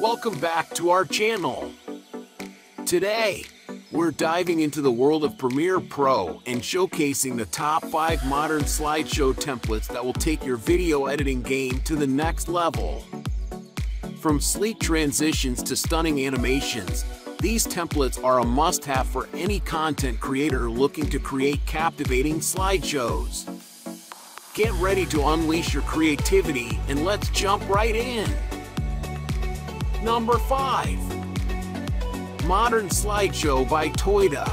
Welcome back to our channel. Today, we're diving into the world of Premiere Pro and showcasing the top 5 modern slideshow templates that will take your video editing game to the next level. From sleek transitions to stunning animations, these templates are a must-have for any content creator looking to create captivating slideshows. Get ready to unleash your creativity and let's jump right in. Number 5. Modern Slideshow by Toyda.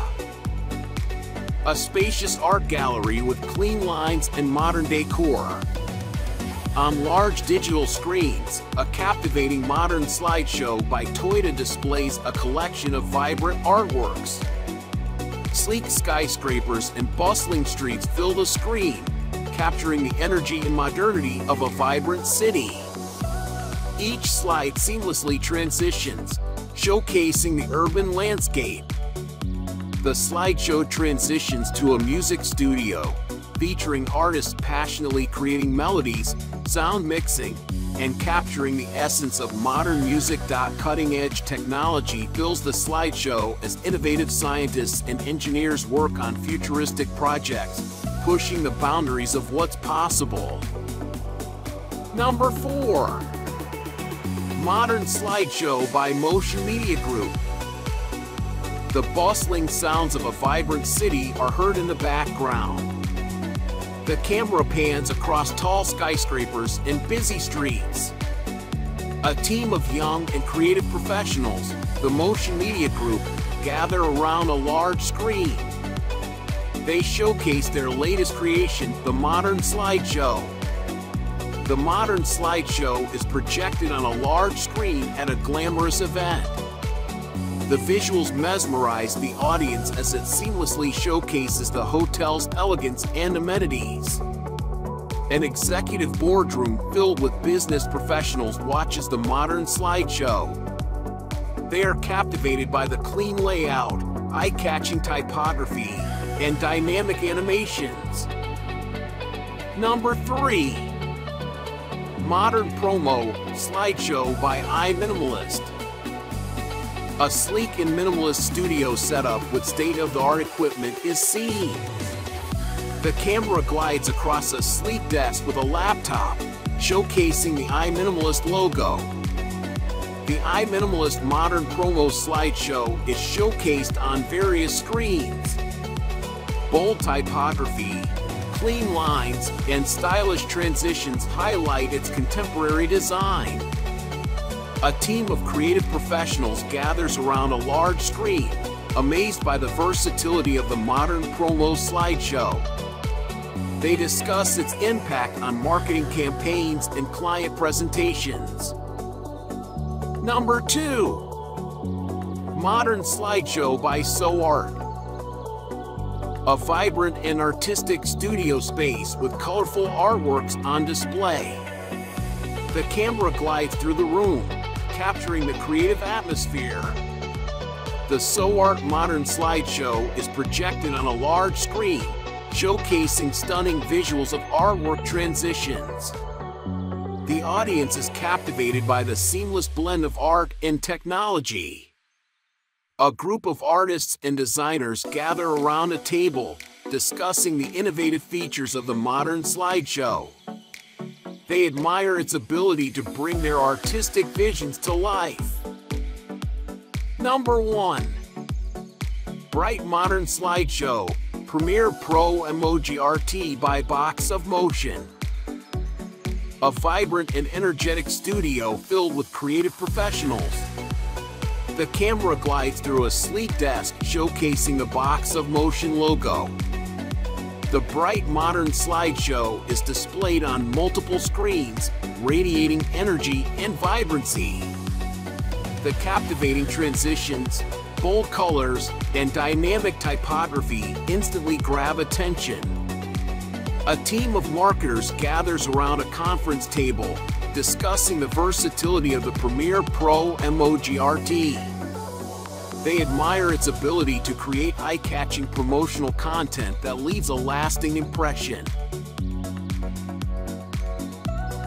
A spacious art gallery with clean lines and modern decor. On large digital screens, a captivating modern slideshow by Toyda displays a collection of vibrant artworks. Sleek skyscrapers and bustling streets fill the screen, capturing the energy and modernity of a vibrant city. Each slide seamlessly transitions, showcasing the urban landscape. The slideshow transitions to a music studio, featuring artists passionately creating melodies, sound mixing, and capturing the essence of modern music. Cutting-edge technology fills the slideshow as innovative scientists and engineers work on futuristic projects, pushing the boundaries of what's possible. Number 4. Modern Slideshow by Motion Media Group. The bustling sounds of a vibrant city are heard in the background. The camera pans across tall skyscrapers and busy streets. A team of young and creative professionals, the Motion Media Group, gather around a large screen they showcase their latest creation, the Modern Slideshow. The Modern Slideshow is projected on a large screen at a glamorous event. The visuals mesmerize the audience as it seamlessly showcases the hotel's elegance and amenities. An executive boardroom filled with business professionals watches the modern slideshow. They are captivated by the clean layout, eye-catching typography, and dynamic animations. Number 3. Modern Promo Slideshow by i-Minimalist. A sleek and minimalist studio setup with state-of-the-art equipment is seen. The camera glides across a sleek desk with a laptop, showcasing the i-Minimalist logo. The i-Minimalist Modern Promo Slideshow is showcased on various screens, Bold typography, clean lines, and stylish transitions highlight its contemporary design. A team of creative professionals gathers around a large screen, amazed by the versatility of the modern promo slideshow. They discuss its impact on marketing campaigns and client presentations. Number 2. Modern Slideshow by SoArt a vibrant and artistic studio space with colorful artworks on display. The camera glides through the room, capturing the creative atmosphere. The SoArt Modern Slideshow is projected on a large screen, showcasing stunning visuals of artwork transitions. The audience is captivated by the seamless blend of art and technology. A group of artists and designers gather around a table, discussing the innovative features of the modern slideshow. They admire its ability to bring their artistic visions to life. Number 1. Bright Modern Slideshow Premiere Pro MOGRT by Box of Motion. A vibrant and energetic studio filled with creative professionals the camera glides through a sleek desk showcasing the Box of Motion logo. The bright modern slideshow is displayed on multiple screens, radiating energy and vibrancy. The captivating transitions, bold colors, and dynamic typography instantly grab attention. A team of marketers gathers around a conference table discussing the versatility of the Premiere Pro MOGRT. They admire its ability to create eye-catching promotional content that leaves a lasting impression.